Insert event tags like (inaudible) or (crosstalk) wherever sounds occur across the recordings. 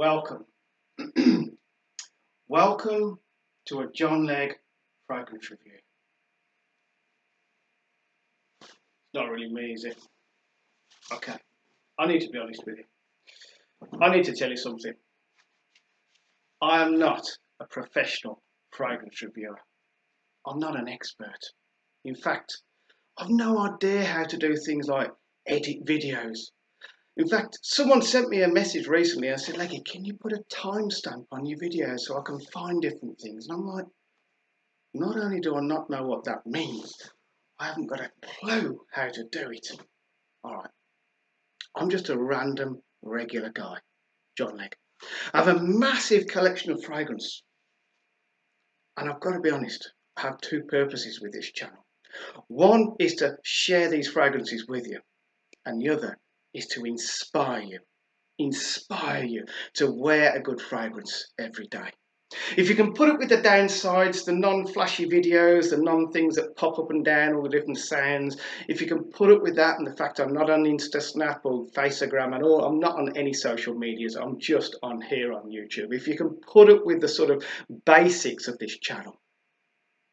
welcome. (clears throat) welcome to a Jon Legg fragrance review. It's not really me, is it? Okay, I need to be honest with you. I need to tell you something. I am not a professional fragrance reviewer. I'm not an expert. In fact, I've no idea how to do things like edit videos. In fact, someone sent me a message recently and said, Leggy, can you put a timestamp on your video so I can find different things? And I'm like, not only do I not know what that means, I haven't got a clue how to do it. All right. I'm just a random regular guy, Jon Legg. I have a massive collection of fragrance. And I've got to be honest, I have two purposes with this channel. One is to share these fragrances with you, and the other is to inspire you. Inspire you to wear a good fragrance every day. If you can put it with the downsides, the non-flashy videos, the non-things that pop up and down, all the different sounds, if you can put it with that and the fact I'm not on InstaSnap or Faceagram at all, I'm not on any social medias, I'm just on here on YouTube. If you can put it with the sort of basics of this channel,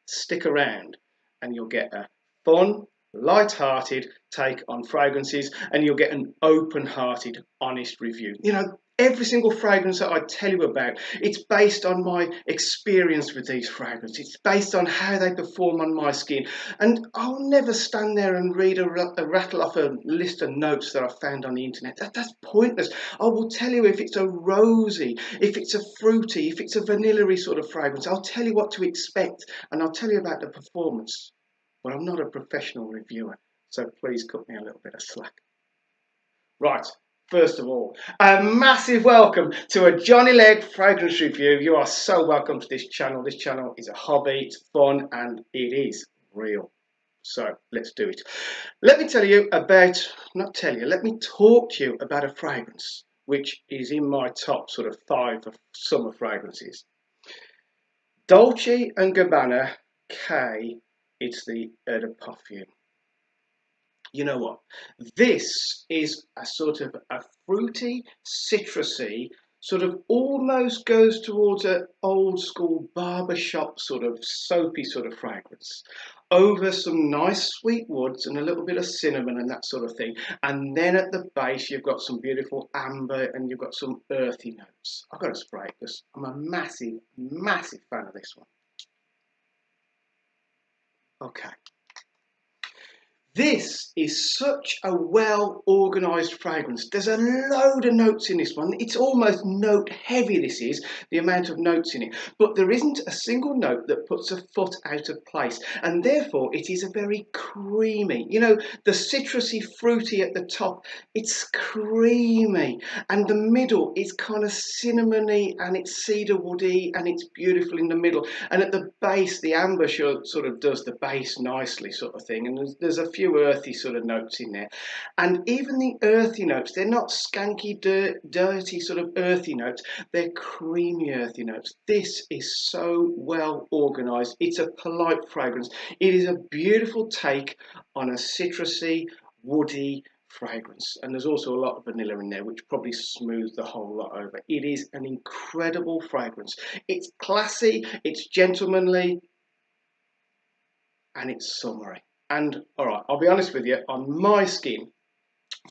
stick around and you'll get a fun, light-hearted take on fragrances and you'll get an open-hearted, honest review. You know, every single fragrance that I tell you about, it's based on my experience with these fragrances. It's based on how they perform on my skin. And I'll never stand there and read a, a rattle off a list of notes that I found on the internet. That, that's pointless. I will tell you if it's a rosy, if it's a fruity, if it's a vanilla sort of fragrance. I'll tell you what to expect and I'll tell you about the performance. But I'm not a professional reviewer, so please cut me a little bit of slack. Right, First of all, a massive welcome to a Johnny Legg fragrance review. You are so welcome to this channel. This channel is a hobby, it's fun, and it is real. So let's do it. Let me tell you about, not tell you, let me talk to you about a fragrance which is in my top sort of five of summer fragrances. Dolce & Gabbana K, it's the Eau de Parfum you know what? This is a sort of a fruity, citrusy, sort of almost goes towards an old school barbershop sort of soapy sort of fragrance over some nice sweet woods and a little bit of cinnamon and that sort of thing. And then at the base, you've got some beautiful amber and you've got some earthy notes. I've got to spray because I'm a massive, massive fan of this one. Okay. This is such a well organised fragrance. There's a load of notes in this one. It's almost note heavy, this is, the amount of notes in it. But there isn't a single note that puts a foot out of place. And therefore, it is a very creamy. You know, the citrusy, fruity at the top, it's creamy. And the middle is kind of cinnamony and it's cedar woody and it's beautiful in the middle. And at the base, the amber sort of does the base nicely, sort of thing. And there's, there's a few few earthy sort of notes in there. And even the earthy notes, they're not skanky, dirt, dirty sort of earthy notes. They're creamy earthy notes. This is so well organised. It's a polite fragrance. It is a beautiful take on a citrusy, woody, fragrance and there's also a lot of vanilla in there which probably smooths the whole lot over it is an incredible fragrance it's classy it's gentlemanly and it's summery and all right, I'll be honest with you, on my skin,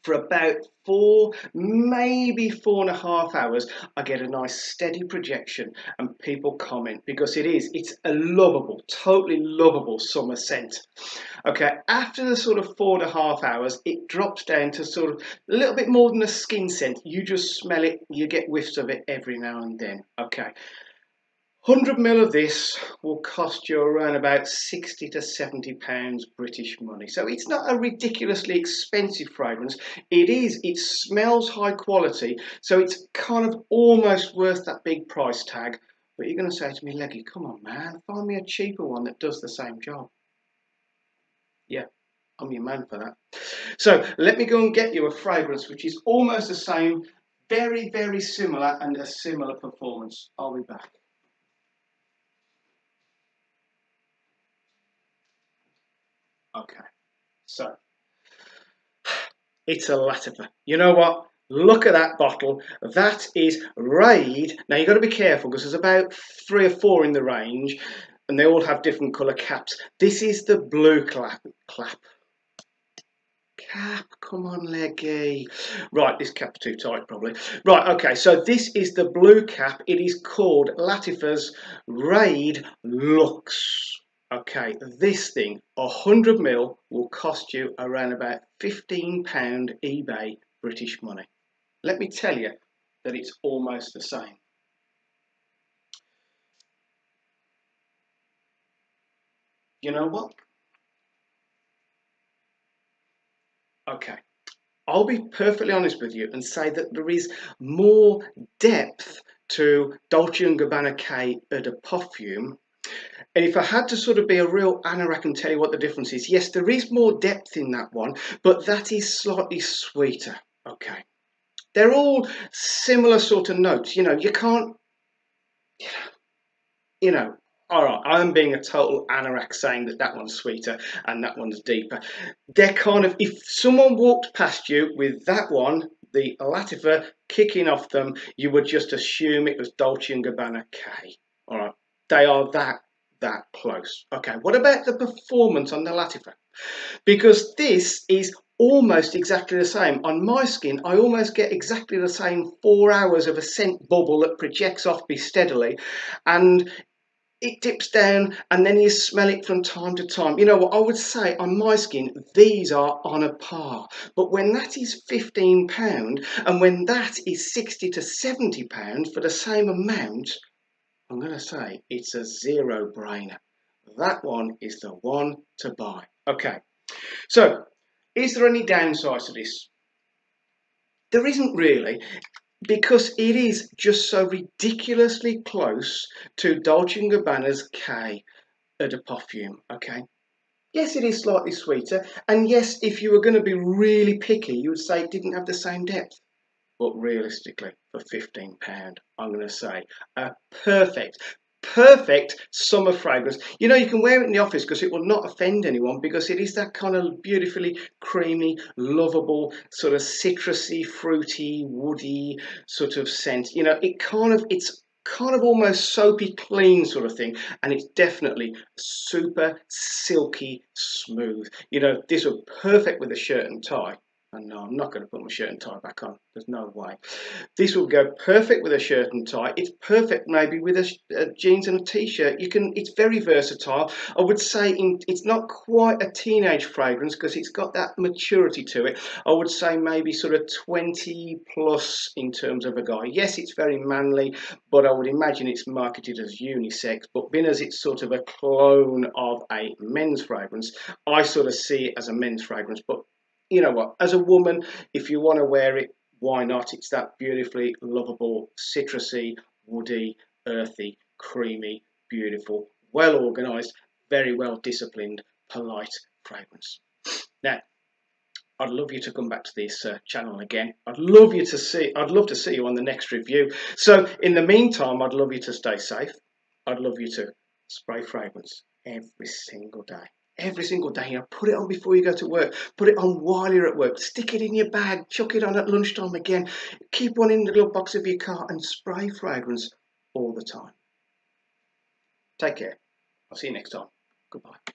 for about four, maybe four and a half hours, I get a nice steady projection and people comment because it is, it's a lovable, totally lovable summer scent. Okay, after the sort of four and a half hours, it drops down to sort of a little bit more than a skin scent. You just smell it, you get whiffs of it every now and then. Okay, 100 ml of this will cost you around about 60 to 70 pounds British money. So it's not a ridiculously expensive fragrance. It is, it smells high quality, so it's kind of almost worth that big price tag. But you're going to say to me, Leggy, come on, man, find me a cheaper one that does the same job. Yeah, I'm your man for that. So let me go and get you a fragrance which is almost the same, very, very similar, and a similar performance. I'll be back. Okay, so (sighs) it's a Lattafa. You know what? Look at that bottle. That is Ra'ed. Now you've got to be careful because there's about three or four in the range and they all have different colour caps. This is the blue clap. clap. Cap, come on, leggy. Right, this cap's too tight, probably. Right, okay, so this is the blue cap. It is called Lattafa's Ra'ed Luxe. Okay, this thing, 100 mil, will cost you around about £15 eBay British money. Let me tell you that it's almost the same. You know what? Okay. I'll be perfectly honest with you and say that there is more depth to Dolce & Gabbana K Eau de Parfum. And if I had to sort of be a real anorak and tell you what the difference is, yes, there is more depth in that one, but that is slightly sweeter. Okay. They're all similar sort of notes. You know, you can't, you know, all right, I'm being a total anorak saying that that one's sweeter and that one's deeper. They're kind of, if someone walked past you with that one, the Lattafa kicking off them, you would just assume it was Dolce & Gabbana K. They are that, that close. Okay, what about the performance on the Lattafa? Because this is almost exactly the same. On my skin, I almost get exactly the same four hours of a scent bubble that projects off me steadily. And it dips down and then you smell it from time to time. You know what I would say on my skin, these are on a par. But when that is £15 and when that is 60 to £70 for the same amount, I'm going to say it's a zero brainer. That one is the one to buy. Okay, so is there any downside to this? There isn't really, because it is just so ridiculously close to Dolce & Gabbana's K Eau de Parfum, okay? Yes, it is slightly sweeter, and yes, if you were going to be really picky, you would say it didn't have the same depth. But realistically, for £15, I'm going to say a perfect, perfect summer fragrance. You know, you can wear it in the office because it will not offend anyone because it is that kind of beautifully creamy, lovable, sort of citrusy, fruity, woody sort of scent. You know, it kind of, it's kind of almost soapy clean sort of thing and it's definitely super silky smooth you know this would perfect with a shirt and tie and no, I'm not going to put my shirt and tie back on. There's no way. This will go perfect with a shirt and tie. It's perfect maybe with a, a uh, jeans and a t-shirt. You can. It's very versatile. I would say in, it's not quite a teenage fragrance because it's got that maturity to it. I would say maybe sort of 20 plus in terms of a guy. Yes, it's very manly, but I would imagine it's marketed as unisex. But being as it's sort of a clone of a men's fragrance, I sort of see it as a men's fragrance. But you know what, as a woman, if you want to wear it, why not? It's that beautifully lovable, citrusy, woody, earthy, creamy, beautiful, well organized, very well disciplined, polite fragrance. Now, I'd love you to come back to this uh, channel again. I'd love you to see. I'd love to see you on the next review. So, in the meantime, I'd love you to stay safe. I'd love you to spray fragrance every single day every single day. You know, put it on before you go to work. Put it on while you're at work. Stick it in your bag. Chuck it on at lunchtime again. Keep one in the glove box of your car and spray fragrance all the time. Take care. I'll see you next time. Goodbye.